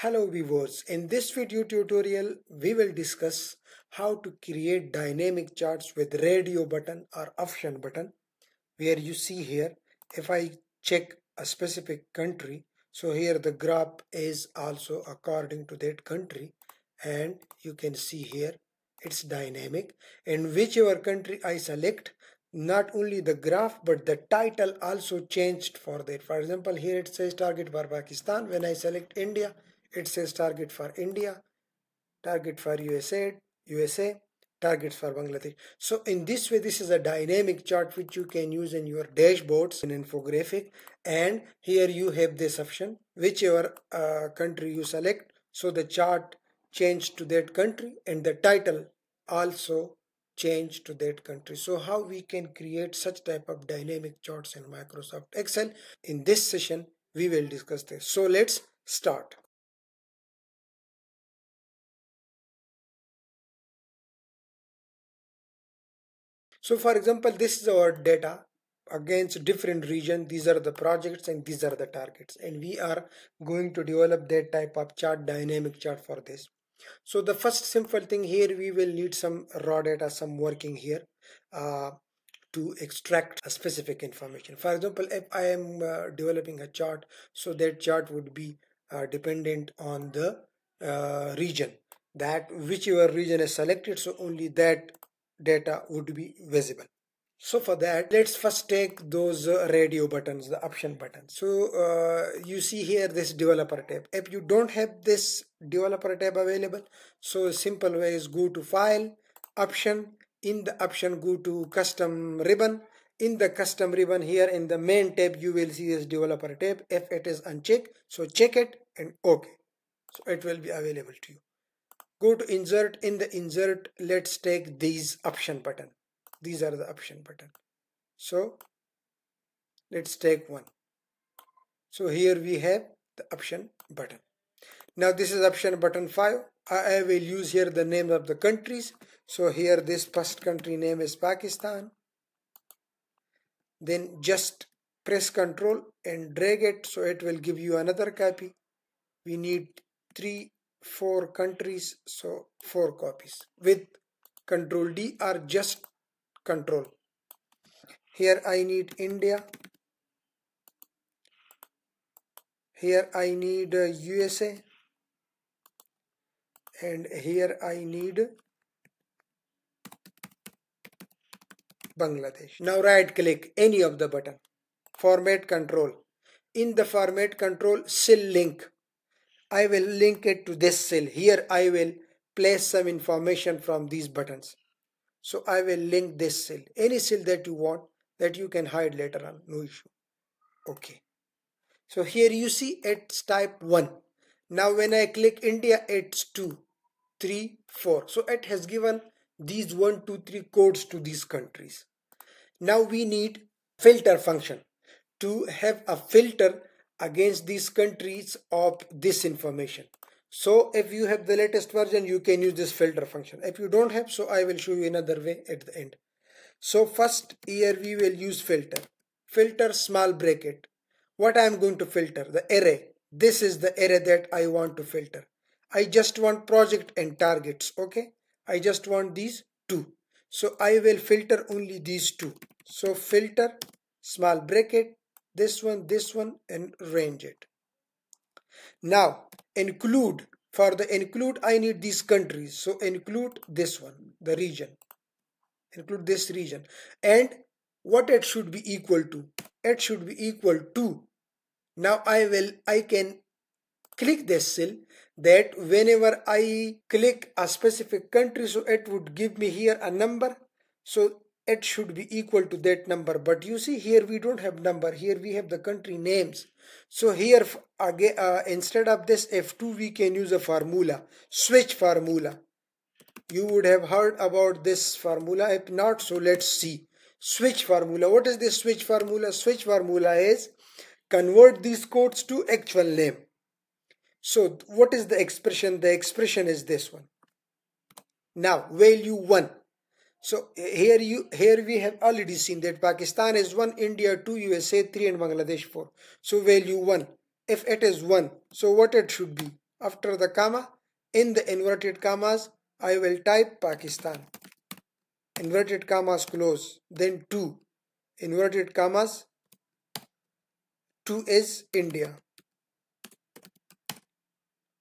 Hello viewers, in this video tutorial we will discuss how to create dynamic charts with radio button or option button where you see here if I check a specific country so here the graph is also according to that country and you can see here it's dynamic. In whichever country I select not only the graph but the title also changed for that. For example here it says target for Pakistan. When I select India it says target for India target for USA USA targets for Bangladesh. So in this way this is a dynamic chart which you can use in your dashboards in infographic. And here you have this option whichever uh, country you select. So the chart changed to that country and the title also change to that country. So how we can create such type of dynamic charts in microsoft excel? In this session we will discuss this. So let's start so for example this is our data against different region. These are the projects and these are the targets. And we are going to develop that type of chart dynamic chart for this. So the first simple thing here we will need some raw data some working here uh, to extract a specific information. For example if i am uh, developing a chart so that chart would be uh, dependent on the uh, region that whichever region is selected so only that data would be visible. So for that let's first take those uh, radio buttons the option buttons. So uh, you see here this developer tab. If you don't have this developer tab available so simple way is go to file option. In the option go to custom ribbon. In the custom ribbon here in the main tab you will see this developer tab. If it is unchecked so check it and okay. So it will be available to you go to insert in the insert let's take these option button. These are the option button. So let's take one. So here we have the option button. Now this is option button 5 I will use here the name of the countries. So here this first country name is Pakistan. Then just press control and drag it. So it will give you another copy. We need three four countries so four copies. With control D or just control? Here I need India. Here I need uh, USA and here I need Bangladesh. Now right click any of the button. Format control. In the format control cell link I will link it to this cell. Here I will place some information from these buttons. So I will link this cell. Any cell that you want that you can hide later on. No issue. Okay. So here you see it's type 1. Now when I click India it's 2, 3, 4. So it has given these 1, 2, 3 codes to these countries. Now we need filter function to have a filter against these countries of this information so if you have the latest version you can use this filter function. If you don't have so i will show you another way at the end. So first here we will use filter. Filter small bracket. What i am going to filter? The array. This is the array that i want to filter. I just want project and targets okay? I just want these two. So i will filter only these two. So filter small bracket this one, this one, and range it. Now, include, for the include, I need these countries. So include this one, the region. Include this region. And what it should be equal to? It should be equal to. Now I will, I can click this cell that whenever I click a specific country, so it would give me here a number. So it should be equal to that number. But you see here we don't have number. Here we have the country names. So here again uh, instead of this f2 we can use a formula. Switch formula. You would have heard about this formula. If not so let's see. Switch formula. What is this switch formula? Switch formula is convert these codes to actual name. So what is the expression? The expression is this one. Now value 1 so here you here we have already seen that Pakistan is 1, India 2, USA 3 and Bangladesh 4. So value 1. If it is 1, so what it should be? after the comma in the inverted commas I will type Pakistan inverted commas close then 2 inverted commas 2 is India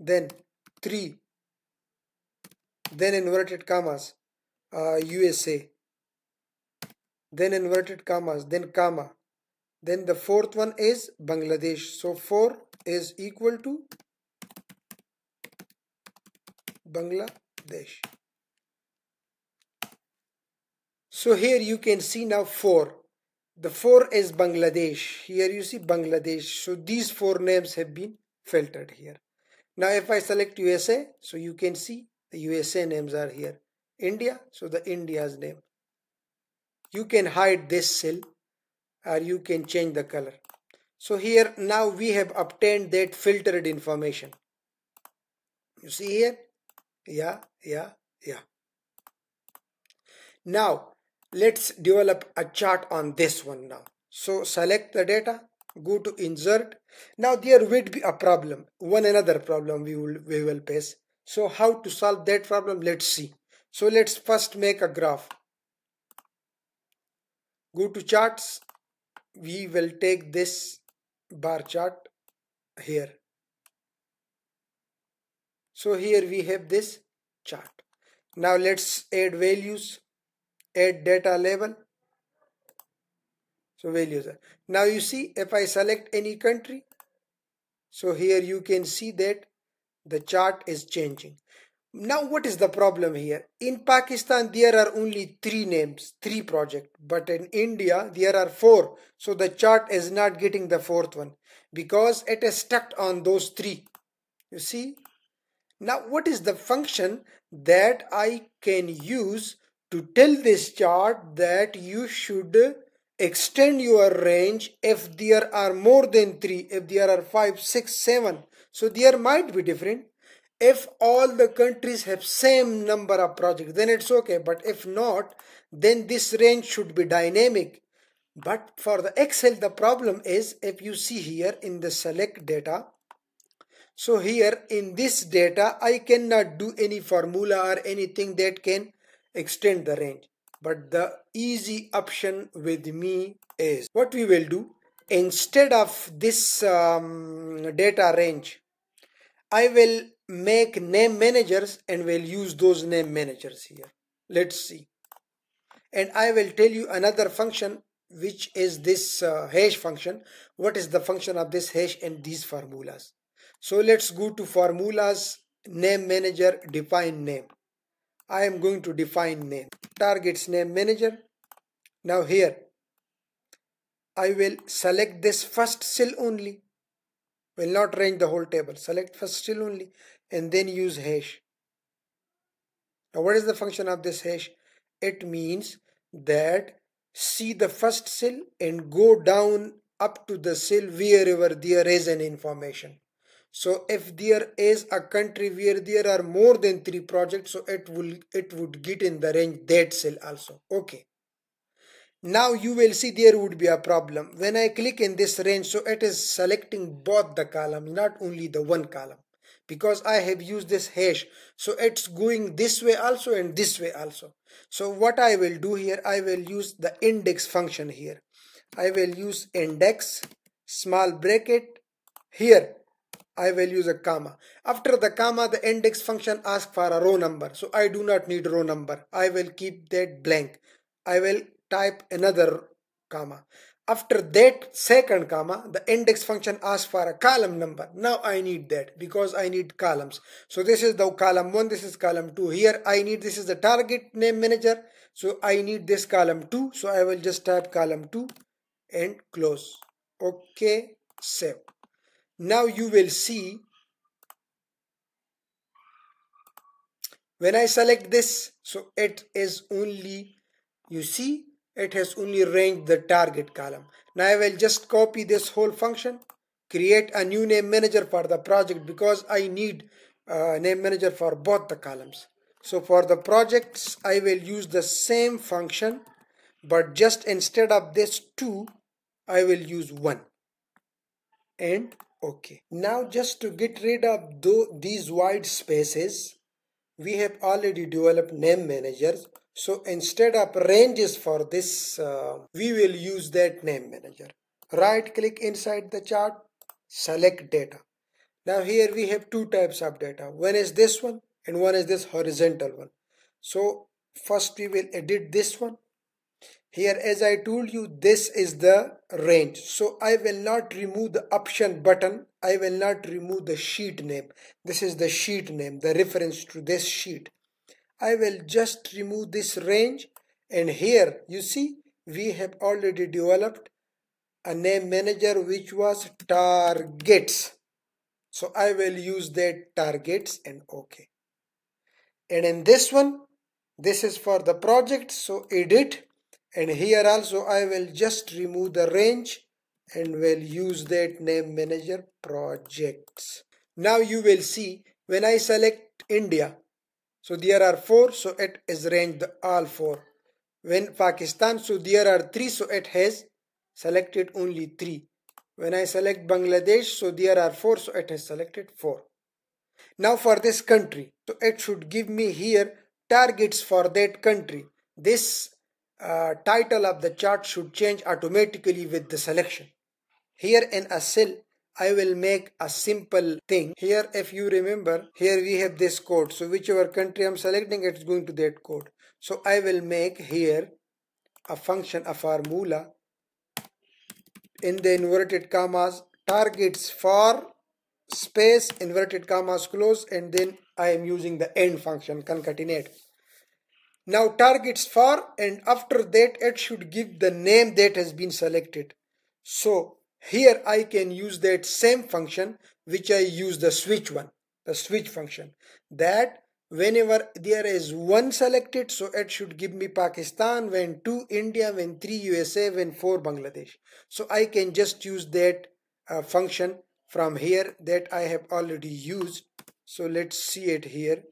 then 3 then inverted commas uh, USA then inverted commas then comma. Then the fourth one is Bangladesh. So 4 is equal to Bangladesh. So here you can see now 4 the 4 is Bangladesh. Here you see Bangladesh. So these four names have been filtered here. Now if I select USA so you can see the USA names are here India. So the India's name. You can hide this cell or you can change the color. So here now we have obtained that filtered information. You see here? Yeah yeah yeah. Now let's develop a chart on this one now. So select the data go to insert. Now there would be a problem one another problem we will we will face. So how to solve that problem? Let's see so let's first make a graph. Go to charts. We will take this bar chart here. So here we have this chart. Now let's add values. Add data label so values are. Now you see if I select any country so here you can see that the chart is changing now what is the problem here? In pakistan there are only three names three project but in india there are four. So the chart is not getting the fourth one because it is stuck on those three. You see? Now what is the function that i can use to tell this chart that you should extend your range if there are more than three if there are five six seven? So there might be different if all the countries have same number of projects then it's okay. But if not then this range should be dynamic. But for the excel the problem is if you see here in the select data so here in this data i cannot do any formula or anything that can extend the range. But the easy option with me is what we will do. Instead of this um, data range I will make name managers and we'll use those name managers here. Let's see. And I will tell you another function which is this uh, hash function. What is the function of this hash and these formulas? So let's go to formulas name manager define name. I am going to define name. Targets name manager. Now here I will select this first cell only will not range the whole table. Select first cell only and then use hash. Now what is the function of this hash? It means that see the first cell and go down up to the cell wherever there is an information. So if there is a country where there are more than three projects so it will it would get in the range that cell also. Okay now you will see there would be a problem when I click in this range so it is selecting both the columns not only the one column because I have used this hash so it's going this way also and this way also so what I will do here I will use the index function here I will use index small bracket here I will use a comma. After the comma, the index function asks for a row number. So I do not need row number. I will keep that blank. I will type another comma. After that second comma, the index function asks for a column number. Now I need that because I need columns. So this is the column 1, this is column 2. Here I need, this is the target name manager. So I need this column 2. So I will just type column 2 and close. Okay, save. Now you will see when I select this, so it is only, you see, it has only ranged the target column. Now I will just copy this whole function, create a new name manager for the project because I need a name manager for both the columns. So for the projects, I will use the same function, but just instead of this 2, I will use 1 and okay now just to get rid of these wide spaces we have already developed name managers so instead of ranges for this uh, we will use that name manager. Right click inside the chart select data. Now here we have two types of data. One is this one and one is this horizontal one. So first we will edit this one. Here as I told you this is the range. So I will not remove the option button. I will not remove the sheet name. This is the sheet name the reference to this sheet I will just remove this range. And here you see we have already developed a name manager which was targets. So I will use that targets and OK. And in this one this is for the project. So edit. And here also I will just remove the range and will use that name manager projects. Now you will see when I select India so there are four. So it is ranged all four. When Pakistan so there are three. So it has selected only three. When I select Bangladesh so there are four. So it has selected four. Now for this country so it should give me here targets for that country. This uh, title of the chart should change automatically with the selection. Here in a cell, I will make a simple thing. Here, if you remember, here we have this code. So whichever country I'm selecting, it's going to that code. So I will make here a function, a formula in the inverted commas targets for space inverted commas close and then I am using the end function concatenate now targets for and after that it should give the name that has been selected. So here I can use that same function which I use the switch one, the switch function. That whenever there is one selected so it should give me Pakistan when two India when three USA when four Bangladesh. So I can just use that uh, function from here that I have already used. So let's see it here.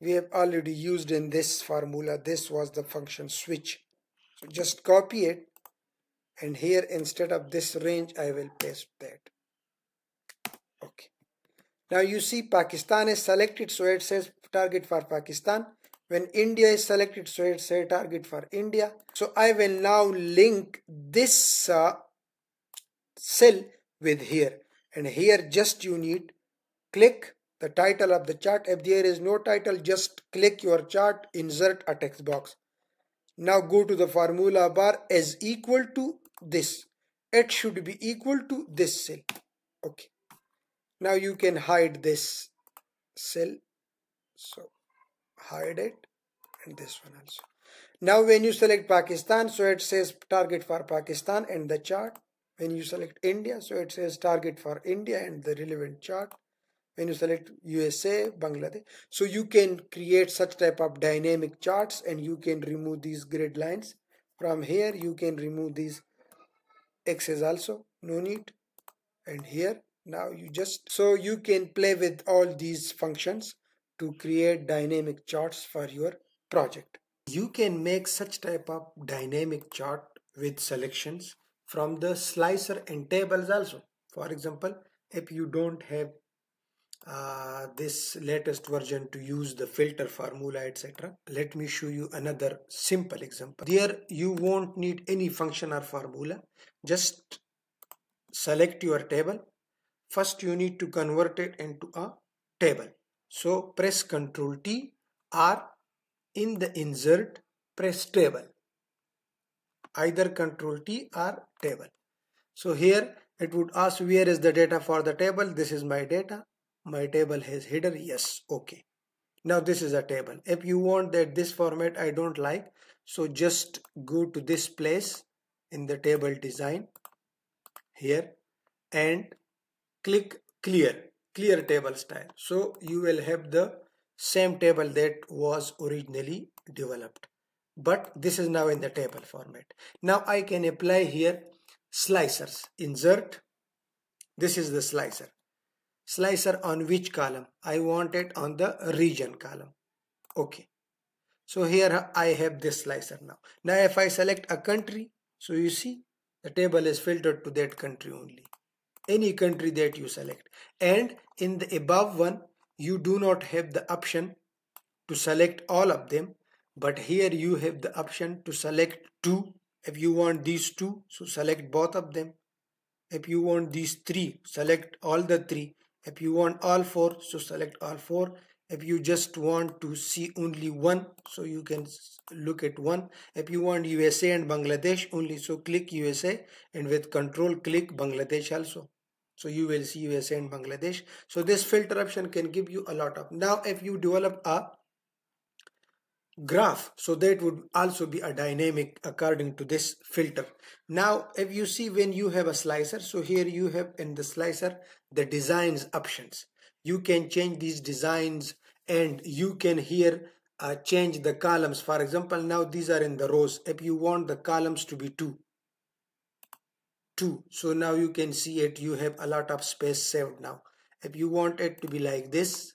We have already used in this formula. This was the function switch. So just copy it and here instead of this range I will paste that. Okay. Now you see Pakistan is selected so it says target for Pakistan. When India is selected so it says target for India. So I will now link this uh, cell with here. And here just you need click the title of the chart. If there is no title, just click your chart, insert a text box. Now go to the formula bar as equal to this. It should be equal to this cell. Okay. Now you can hide this cell. So hide it and this one also. Now when you select Pakistan, so it says target for Pakistan and the chart. When you select India, so it says target for India and the relevant chart when you select USA, Bangladesh. So you can create such type of dynamic charts and you can remove these grid lines. From here you can remove these X's also, no need. And here now you just, so you can play with all these functions to create dynamic charts for your project. You can make such type of dynamic chart with selections from the slicer and tables also. For example, if you don't have uh, this latest version to use the filter formula etc let me show you another simple example there you won't need any function or formula just select your table. First you need to convert it into a table. So press ctrl T or in the insert press table. Either ctrl T or table. So here it would ask where is the data for the table? This is my data. My table has header. Yes okay. Now this is a table. If you want that this format I don't like so just go to this place in the table design here and click clear clear table style. So you will have the same table that was originally developed. But this is now in the table format. Now I can apply here slicers. Insert. This is the slicer. Slicer on which column? I want it on the region column. Okay. So here I have this slicer now. Now if I select a country so you see the table is filtered to that country only. Any country that you select. And in the above one you do not have the option to select all of them. But here you have the option to select two. If you want these two so select both of them. If you want these three select all the three. If you want all four so select all four if you just want to see only one so you can look at one. If you want USA and Bangladesh only so click USA and with control click Bangladesh also. So you will see USA and Bangladesh. So this filter option can give you a lot of now if you develop a graph so that would also be a dynamic according to this filter. Now if you see when you have a slicer so here you have in the slicer the designs options. You can change these designs and you can here uh, change the columns. For example now these are in the rows. If you want the columns to be two two. So now you can see it. You have a lot of space saved now. If you want it to be like this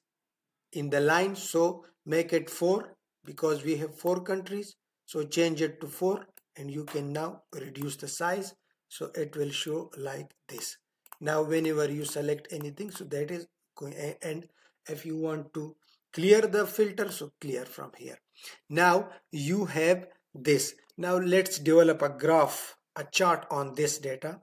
in the line so make it four because we have four countries. So change it to four and you can now reduce the size. So it will show like this. Now whenever you select anything so that is going and if you want to clear the filter so clear from here. Now you have this. Now let's develop a graph a chart on this data.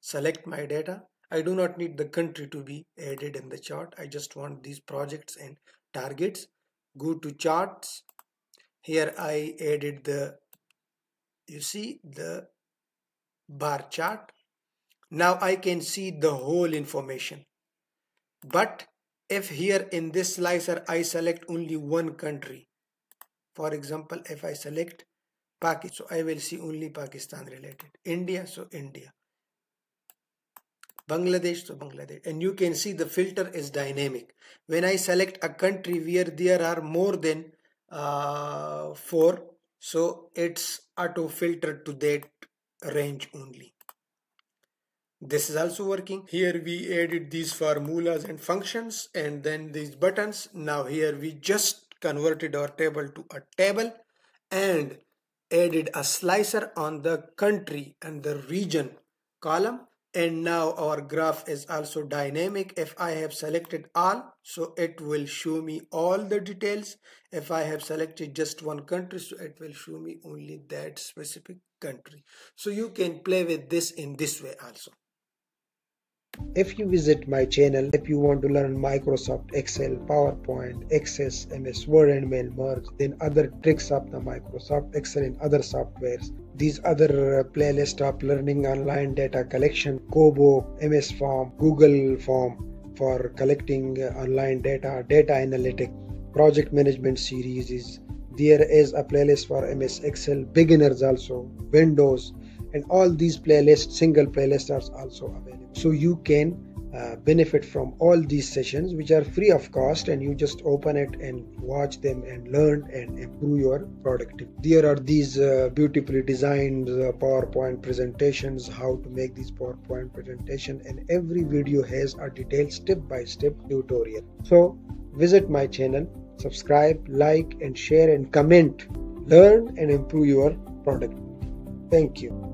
Select my data. I do not need the country to be added in the chart. I just want these projects and targets. Go to charts. Here I added the you see the bar chart. Now I can see the whole information. But if here in this slicer I select only one country. For example if I select Pakistan so I will see only Pakistan related. India so India. Bangladesh so Bangladesh. And you can see the filter is dynamic. When I select a country where there are more than uh, 4 so it's auto filtered to that range only this is also working. Here we added these formulas and functions and then these buttons. Now here we just converted our table to a table and added a slicer on the country and the region column. And now our graph is also dynamic. If I have selected all so it will show me all the details. If I have selected just one country so it will show me only that specific country. So you can play with this in this way also if you visit my channel, if you want to learn Microsoft Excel, PowerPoint, Access, MS Word and Mail Merge, then other tricks of the Microsoft Excel and other softwares, these other uh, playlist of learning online data collection, Kobo, MS Form, Google Form for collecting uh, online data, data analytic, project management series is there is a playlist for MS Excel, beginners also, Windows, and all these playlists, single playlists are also available so you can uh, benefit from all these sessions which are free of cost and you just open it and watch them and learn and improve your productivity. There are these uh, beautifully designed uh, powerpoint presentations how to make these powerpoint presentation and every video has a detailed step-by-step tutorial. So visit my channel subscribe like and share and comment. Learn and improve your product thank you